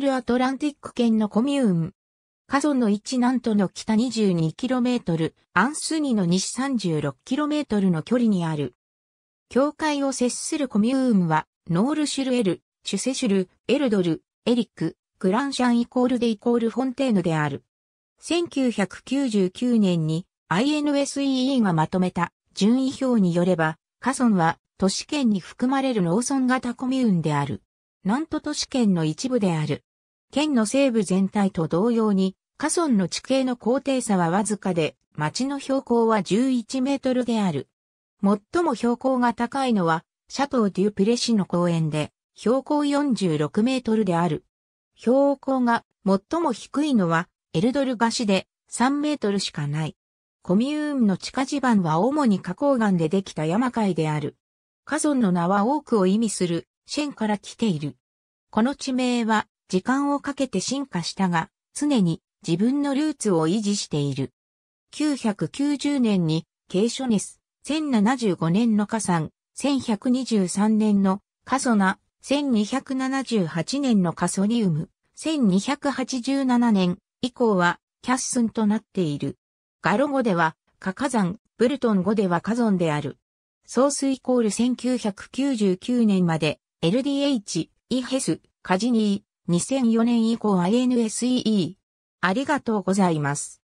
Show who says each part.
Speaker 1: ルアトランティック圏のコミューン。カソンの1南都の北 22km、アンスニの西 36km の距離にある。境界を接するコミューンは、ノールシュルエル、シュセシュル、エルドル、エリック、グランシャンイコールでイコールフォンテーヌである。1999年に INSEE がまとめた順位表によれば、カソンは都市圏に含まれる農村型コミューンである。南都都市圏の一部である。県の西部全体と同様に、カソンの地形の高低差はわずかで、町の標高は11メートルである。最も標高が高いのは、シャトー・デュ・プレシの公園で、標高46メートルである。標高が最も低いのは、エルドルガシで3メートルしかない。コミューンの地下地盤は主に花崗岩でできた山海である。カソンの名は多くを意味するシェンから来ている。この地名は時間をかけて進化したが、常に自分のルーツを維持している。990年にケイショネス、1075年のカサン、1123年のカソナ、1278年のカソニウム、1287年以降はキャッスンとなっている。ガロ語では、カ火山、ブルトン語ではカゾンである。ソースイコール1999年まで、LDH、イヘス、カジニー、2004年以降 INSEE。ありがとうございます。